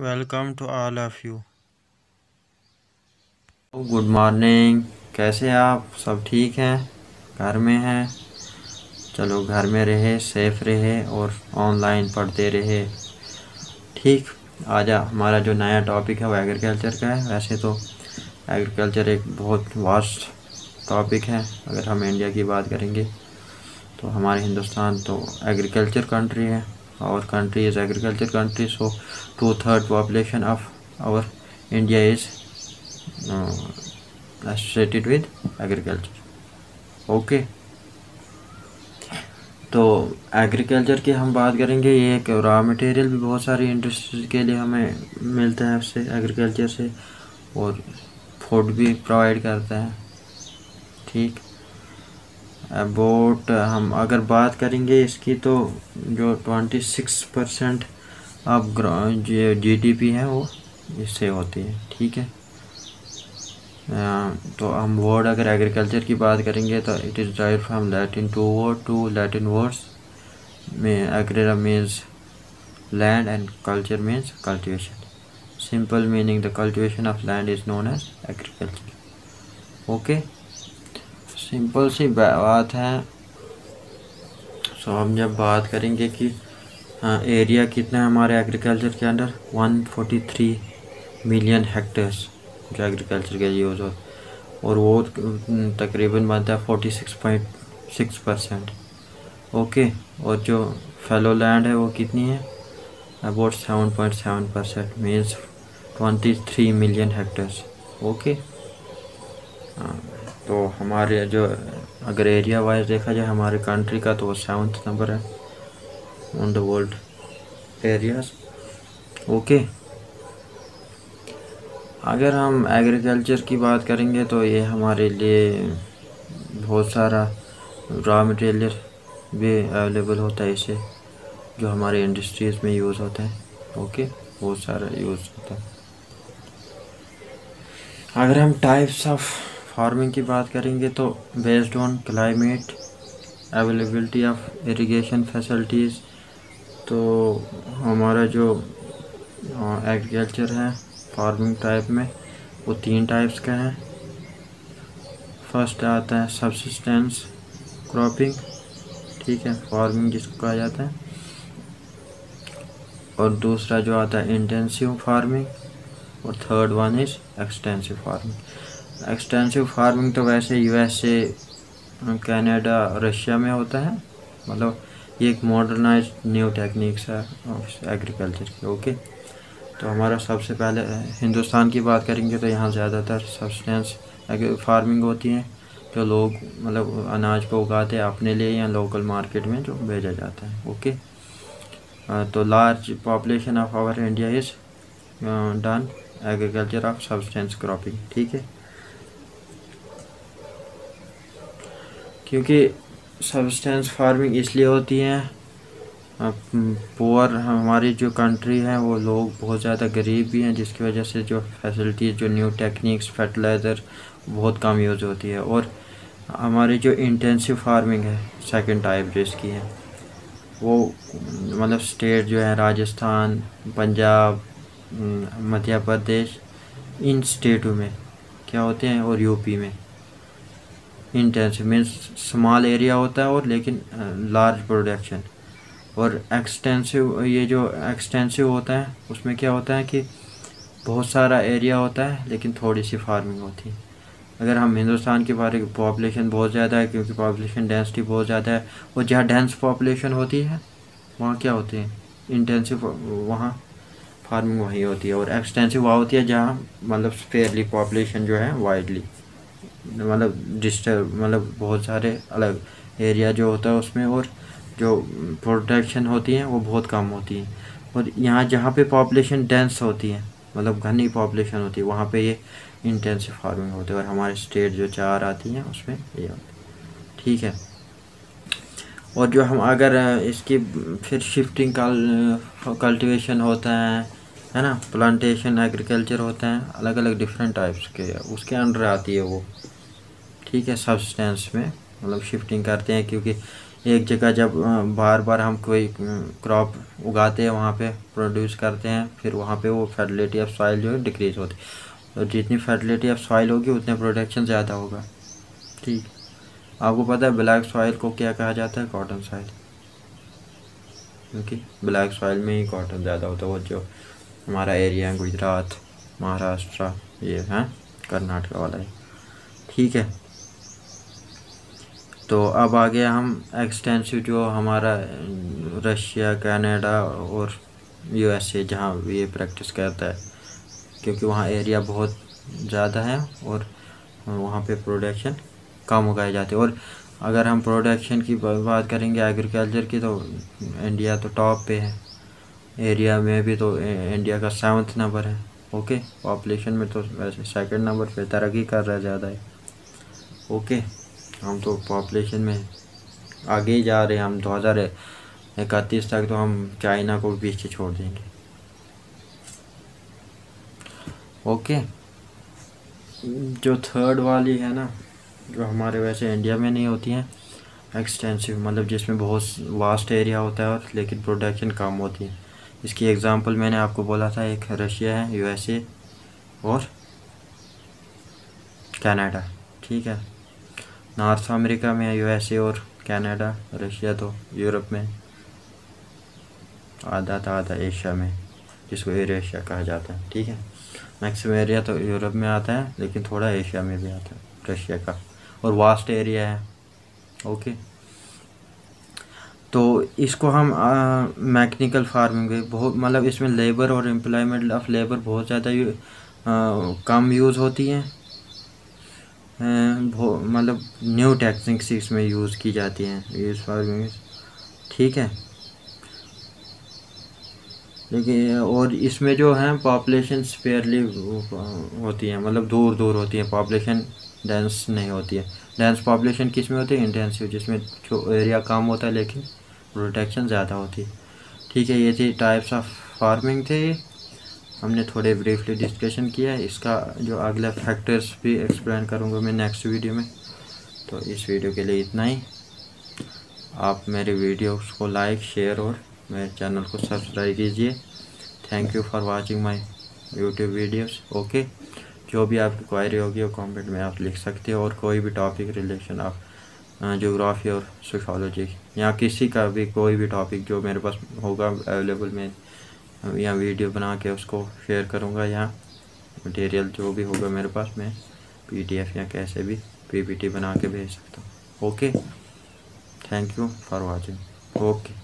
welcome to all of you good morning कैसे आप? सब ठीक हैं? घर में हैं? चलो घर में रहे सेफ़ रहे और ऑनलाइन पढ़ते रहे। ठीक, आज, हमारा जो नया टॉपिक है वो एग्रीकल्चर का है। वैसे तो एग्रीकल्चर एक बहुत वास्ट टॉपिक है, अगर हम इंडिया की बात करेंगे तो हमारे हिंदुस्तान तो एग्रीकल्चर कंट्री है। Our country is agriculture country so two third population of our India is uh, associated with agriculture okay तो एग्रीकल्चर की हम बात करेंगे ये एक रॉ मटेरियल भी बहुत सारी इंडस्ट्रीज़ के लिए हमें मिलता है उससे एग्रीकल्चर से और फ़ूड भी प्रोवाइड करता है ठीक अबाउट हम अगर बात करेंगे इसकी तो जो ट्वेंटी सिक्स परसेंट ऑफ़ जो जी है वो इससे होती है, ठीक है? तो हम वर्ड अगर एग्रीकल्चर की बात करेंगे तो it is drive from Latin to word to Latin words में एग्रेरा means land and culture means cultivation simple meaning the cultivation of land is known as agriculture okay simple सी बात है। सो हम जब बात करेंगे कि एरिया कितना है हमारे एग्रीकल्चर के अंदर? 143 मिलियन हेक्टेयर्स जो एग्रीकल्चर के लिए यूज़ हो। और वो तकरीबन बनता है 46.6 परसेंट ओके और जो फेलो लैंड है वो कितनी है? About 7.7 percent means 23 million hectares okay तो हमारे जो, अगर एरिया वाइज देखा जाए हमारे कंट्री का तो वो सेवन्थ नंबर है। On the world areas okay अगर हम एग्रीकल्चर की बात करेंगे तो ये हमारे लिए बहुत सारा रॉ मटेरियल भी अवेलेबल होता है इसे, जो हमारे इंडस्ट्रीज़ में यूज़ होता है। ओके बहुत सारा यूज़ होता है। अगर हम टाइप्स ऑफ़ फ़ार्मिंग की बात करेंगे तो based on climate availability of irrigation facilities तो हमारा जो एग्रीकल्चर है फ़ार्मिंग टाइप में, वो तीन टाइप्स का है। फ़र्स्ट आता है सब्सिस्टेंस क्रॉपिंग ठीक है फ़ार्मिंग जिसको कहा जाता है। और दूसरा जो आता है इंटेंसिव फ़ार्मिंग और third one is extensive farming extensive farming तो वैसे यूएसए कनाडा रशिया में होता है। मतलब ये एक मॉडर्नाइज न्यू टेक्निक्स है एग्रीकल्चर की ओके तो हमारा सबसे पहले हिंदुस्तान की बात करेंगे तो यहाँ ज़्यादातर सब्सटेंस फ़ार्मिंग होती है, जो लोग मतलब अनाज को उगाते हैं अपने लिए या लोकल मार्केट में जो भेजा जाता है ओके तो large population of our India is done agriculture of substance cropping ठीक है? क्योंकि सब्सटेंस फ़ार्मिंग इसलिए होती है पुअर हमारी जो कंट्री है, वो लोग बहुत ज़्यादा गरीब भी हैं, जिसकी वजह से जो फैसिलिटीज़ जो न्यू टेक्निक्स फर्टिलाइज़र बहुत कम यूज़ होती है। और हमारी जो इंटेंसिव फ़ार्मिंग है सेकंड टाइप जो इसकी है। वो मतलब स्टेट जो है, राजस्थान, पंजाब मध्य प्रदेश, इन स्टेटों में क्या होते हैं और यूपी में। इंटेंसिव मीन्स स्मॉल एरिया होता है और लेकिन लार्ज प्रोडक्शन और एक्सटेंसिव ये जो एक्सटेंसिव होता है, उसमें क्या होता है कि बहुत सारा एरिया होता है, लेकिन थोड़ी सी फ़ार्मिंग होती है। अगर हम हिंदुस्तान की बारे में पॉपुलेशन बहुत ज़्यादा है, क्योंकि पॉपुलेशन डेंसिटी बहुत ज़्यादा है, और जहाँ डेंस पॉपुलेशन होती है, वहाँ क्या होती है? इंटेंसिव वहाँ फ़ार्मिंग वही होती है, और एक्सटेंसिव वहाँ होती है जहाँ मतलब फेयरली पॉपुलेशन जो है वाइडली मतलब डिस्टर्ब मतलब बहुत सारे अलग एरिया जो होता है उसमें और जो प्रोटेक्शन होती है, वो बहुत कम होती है। और यहाँ जहाँ पे पॉपुलेशन डेंस होती है मतलब घनी पॉपुलेशन होती है, वहाँ पे ये इंटेंसिव फ़ार्मिंग होती है। और हमारे स्टेट जो चार आती हैं, उसमें ये होती ठीक है? और जो हम अगर इसकी फिर शिफ्टिंग कल कल्टिवेशन होता है है ना? प्लांटेशन एग्रीकल्चर होते हैं अलग अलग डिफरेंट टाइप्स के, उसके अंडर आती है वो। ठीक है सब्सटेंस में मतलब शिफ्टिंग करते हैं क्योंकि एक जगह जब बार बार हम कोई क्रॉप उगाते हैं, वहाँ पे प्रोड्यूस करते हैं, फिर वहाँ पे वो फर्टिलिटी ऑफ़ सॉइल जो है डिक्रीज होती है। और जितनी फर्टिलिटी ऑफ़ सॉइल होगी, उतने प्रोडक्शन ज़्यादा होगा। ठीक। आपको पता है ब्लैक सॉइल को क्या कहा जाता है? कॉटन सॉइल क्योंकि ब्लैक सॉइल में ही कॉटन ज़्यादा होता है। वो जो हमारा एरिया है, गुजरात, महाराष्ट्र, ये, है, कर्नाटका वाला है। ठीक है। तो अब आ गया हम एक्सटेंसिव जो हमारा रशिया, कनाडा और यूएसए जहाँ ये प्रैक्टिस करता है, क्योंकि वहाँ एरिया बहुत ज़्यादा है और वहाँ पे प्रोडक्शन कम उगाए जाते हैं। और अगर हम प्रोडक्शन की बात करेंगे एग्रीकल्चर की तो इंडिया तो टॉप पे है। एरिया में भी तो इंडिया का सेवन्थ नंबर है। ओके पॉपुलेशन में तो वैसे सेकंड नंबर पे तरक्की कर रहा है ज़्यादा है। ओके हम तो पॉपुलेशन में आगे ही जा रहे हैं। हम दो हज़ार इकतीस तक तो हम चाइना को पीछे छोड़ देंगे। ओके। जो थर्ड वाली है ना, जो हमारे वैसे इंडिया में नहीं होती हैं एक्सटेंसिव मतलब जिसमें बहुत वास्ट एरिया होता है और लेकिन प्रोडक्शन कम होती है। इसकी एग्ज़ाम्पल मैंने आपको बोला था, एक रशिया है यूएसए और कनाडा ठीक है? नॉर्थ अमेरिका में, यूएसए और कनाडा, रशिया तो यूरोप में, आधा था आधा एशिया में, जिसको एशिया कहा जाता है, ठीक है? मैक्सिमम एरिया तो यूरोप में आता है, लेकिन थोड़ा एशिया में भी आता है, रशिया का, और वास्ट एरिया है, ओके? तो इसको हम मैकेनिकल फ़ार्मिंग बहुत मतलब इसमें लेबर और एम्प्लॉयमेंट ऑफ़ लेबर बहुत ज़्यादा कम यूज़ होती हैं मतलब न्यू टेक्निक्स इसमें यूज़ की जाती हैं इस फ़ार्मिंग ठीक है। लेकिन, और इसमें जो है पॉपुलेशन स्पेयरली होती है मतलब दूर दूर होती है। पॉपुलेशन डेंस नहीं होती है। डेंस पॉपुलेशन किसमें होती है? इंटेंसिव जिसमें जो एरिया कम होता है, लेकिन प्रोटेक्शन ज़्यादा होती है। ठीक है, ये थी टाइप्स ऑफ़ फ़ार्मिंग थे। हमने थोड़े ब्रीफली डिस्कशन किया है। इसका जो अगला फैक्टर्स भी एक्सप्लेन करूँगा मैं नेक्स्ट वीडियो में। तो इस वीडियो के लिए इतना ही। आप मेरे वीडियोस को लाइक शेयर और मेरे चैनल को सब्सक्राइब कीजिए। Thank you for watching my YouTube videos okay जो भी आपकी क्वायरी होगी वो कमेंट में आप लिख सकते हो और कोई भी टॉपिक रिलेशन आप जोग्राफ़ी और सोशोलॉजी या किसी का भी कोई भी टॉपिक जो मेरे पास होगा अवेलेबल मैं या वीडियो बना के उसको शेयर करूँगा या मटेरियल जो भी होगा मेरे पास, मैं पीडीएफ या कैसे भी पीपीटी बना के भेज सकता हूँ। Okay thank you for watching okay